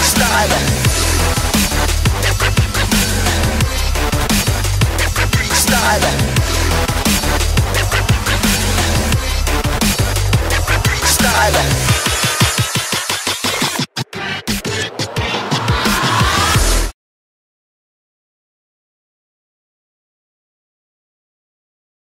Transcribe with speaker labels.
Speaker 1: Style. Style. Style.